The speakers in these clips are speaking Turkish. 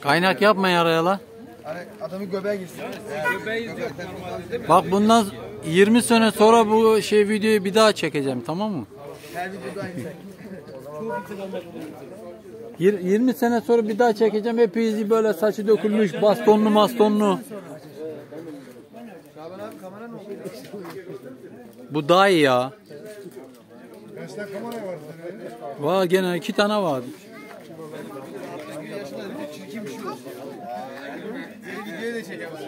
Kaynak yapma yaraya la. Adamın göbeğe girsin. Bak bundan 20 sene sonra bu şey videoyu bir daha çekeceğim tamam mı? Her videoda aynı şey. Yir- 20 sene sonra bir daha çekeceğim. Hepinizi böyle saçı dökülmüş, bastonlu mastonlu. Bu daha iyi ya. Var? Var gene iki tane çekemez.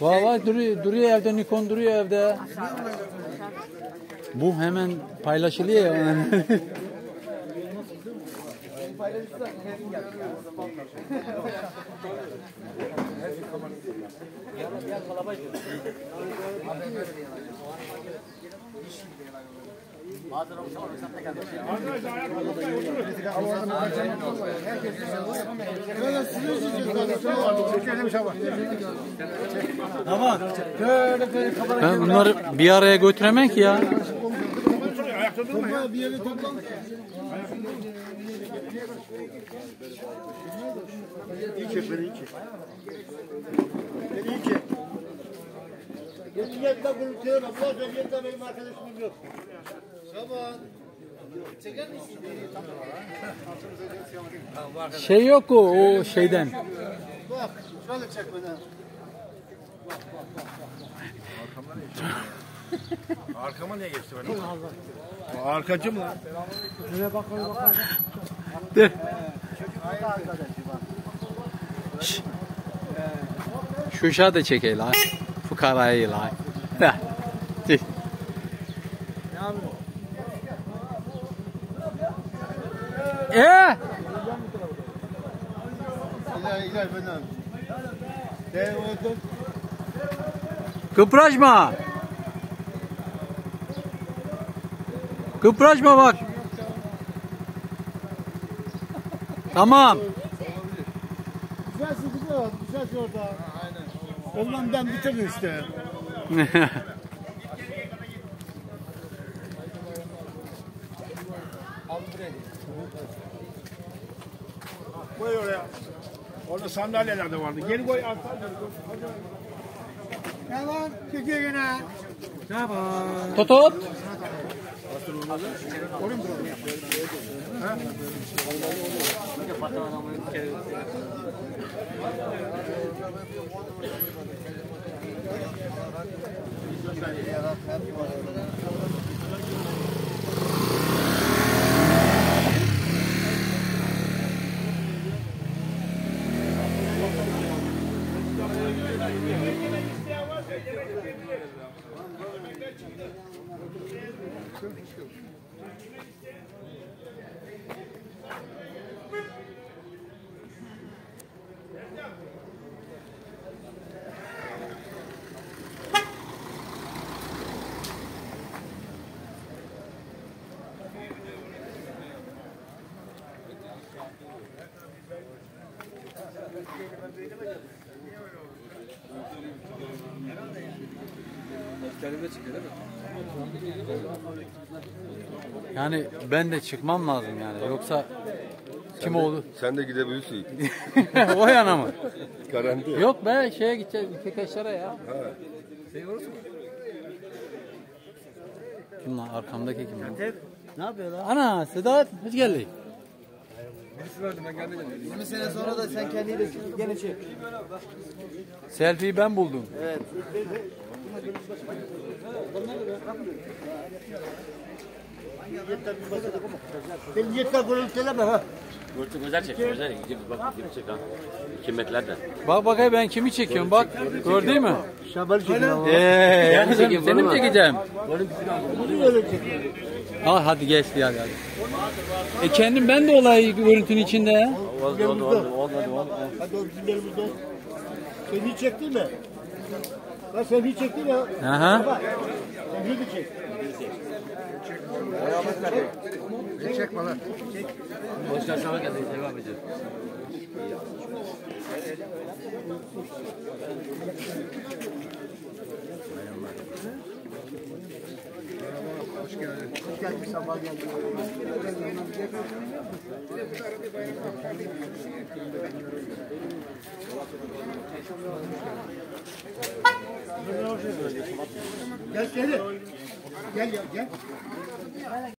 Var var duruyor, duruyor evde Nikon duruyor evde. Bu hemen paylaşılıyor yani. Çekelim Şaban. ben bunları bir araya götüremem ki ya. Bir. İyi çek beni iyi çek. Yetle konuşuyorum. Abla yetle benim arkadaşım yok. Şey yok o, o şeyden. Bak şöyle çek beni. Arkama niye geçti benim? Arkacı mı lan? Dur. Şş. Şu uşağı da çekeyim lan. Fukarayı lan. Heh. Dur. Ee, İler iler benden. Devam edin. kıpraşma. Kıpraşma bak. Tamam. Güzel sıkıntı Güzel orada. Ondan ben bitirdim işte. Koy oraya. Orada sandalyeler de vardı. Geri koy alttan. Ne var? Çekiyor gene. Totot. Yani ben de çıkmam lazım yani. Yoksa kim oldu? Sen de gidebilirsin. o yana mı? Garanti. Yok be şeye gideceğiz Kekeşlere ya. Kim lan arkamdaki kim lan? Ne yapıyor lan? Ana Sedat hoş geldin. 20 sene sonra da sen kendiyle gene çek. Selfie'yi ben buldum. Sen yetle konuşuyorlar ha. Görüntü güzel çek, güzel. Gidip bak, gidip çek ha. İki metrelerde. Bak bakayım ben kimi çekiyorum bak. Gördün mü? Şaban'ı çekiyor. Eee yani çekeyim, seni mi çekeceğim? Bunu öyle çekiyor. Al hadi geçti hadi hadi. E kendim ben de olayı görüntünün içinde ya. Oldu, oldu, olmadı, oldu. Hadi o bizim elimizde. Sen hiç çektin mi? Lan sen hiç çektin mi? Aha. Sen hiç çek. Bir çek bana. Boşver sana geldi, devam edeceğiz. Geldi sabah geldi. Gel. Gel gel.